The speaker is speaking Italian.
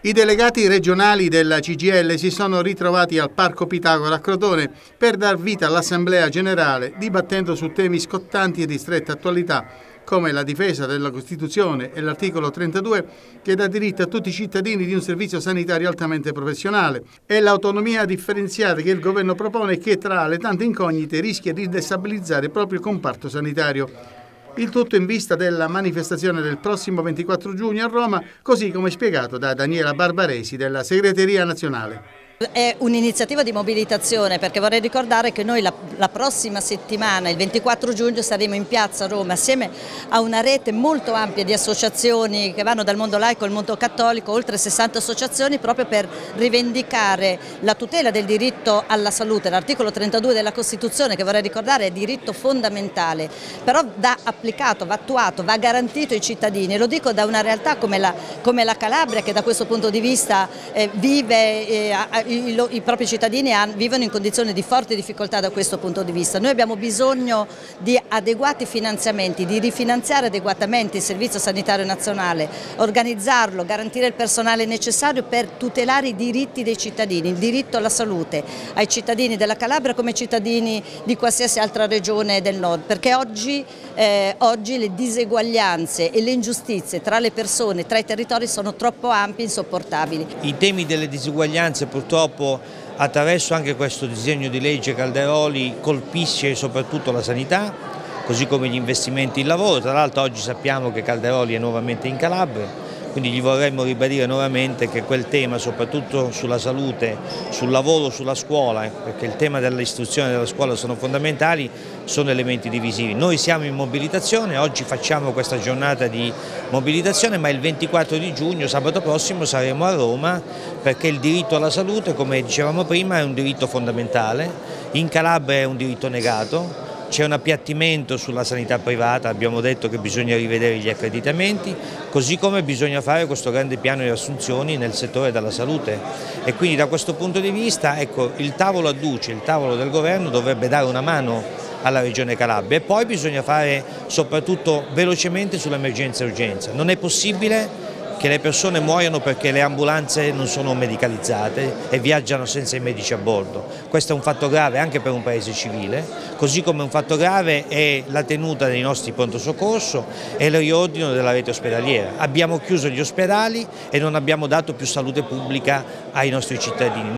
I delegati regionali della CGL si sono ritrovati al Parco Pitagora a Crotone per dar vita all'Assemblea Generale dibattendo su temi scottanti e di stretta attualità come la difesa della Costituzione e l'articolo 32 che dà diritto a tutti i cittadini di un servizio sanitario altamente professionale e l'autonomia differenziata che il governo propone che tra le tante incognite rischia di destabilizzare proprio il comparto sanitario. Il tutto in vista della manifestazione del prossimo 24 giugno a Roma, così come spiegato da Daniela Barbaresi della Segreteria Nazionale. È un'iniziativa di mobilitazione perché vorrei ricordare che noi la, la, prossima settimana, il 24 giugno, saremo in piazza Roma assieme a una rete molto ampia di associazioni che vanno dal mondo laico al mondo cattolico, oltre 60 associazioni proprio per rivendicare la tutela del diritto alla salute. L'articolo 32 della Costituzione che vorrei ricordare è diritto fondamentale, però va applicato, va attuato, va garantito ai cittadini lo dico da una realtà come la, come la Calabria che da questo punto di vista eh, vive eh, i, i propri cittadini hanno, vivono in condizioni di forte difficoltà da questo punto di vista. Noi abbiamo bisogno di adeguati finanziamenti, di rifinanziare adeguatamente il Servizio Sanitario Nazionale, organizzarlo, garantire il personale necessario per tutelare i diritti dei cittadini, il diritto alla salute ai cittadini della Calabria come ai cittadini di qualsiasi altra regione del nord, perché oggi, eh, oggi le diseguaglianze e le ingiustizie tra le persone, tra i territori sono troppo ampi e insopportabili. I temi delle diseguaglianze purtroppo purtroppo attraverso anche questo disegno di legge Calderoli colpisce soprattutto la sanità, così come gli investimenti in lavoro, tra l'altro oggi sappiamo che Calderoli è nuovamente in Calabria, quindi gli vorremmo ribadire nuovamente che quel tema, soprattutto sulla salute, sul lavoro, sulla scuola, eh, perché il tema dell'istruzione e della scuola sono fondamentali, sono elementi divisivi. Noi siamo in mobilitazione, oggi facciamo questa giornata di mobilitazione, ma il 24 di giugno, sabato prossimo, saremo a Roma perché il diritto alla salute, come dicevamo prima, è un diritto fondamentale, in Calabria è un diritto negato, c'è un appiattimento sulla sanità privata, abbiamo detto che bisogna rivedere gli accreditamenti, così come bisogna fare questo grande piano di assunzioni nel settore della salute e quindi da questo punto di vista ecco, il tavolo adduce, il tavolo del governo dovrebbe dare una mano alla Regione Calabria e poi bisogna fare soprattutto velocemente sull'emergenza urgenza. Non è possibile che le persone muoiono perché le ambulanze non sono medicalizzate e viaggiano senza i medici a bordo. Questo è un fatto grave anche per un paese civile, così come un fatto grave è la tenuta dei nostri pronto soccorso e il riordino della rete ospedaliera. Abbiamo chiuso gli ospedali e non abbiamo dato più salute pubblica ai nostri cittadini.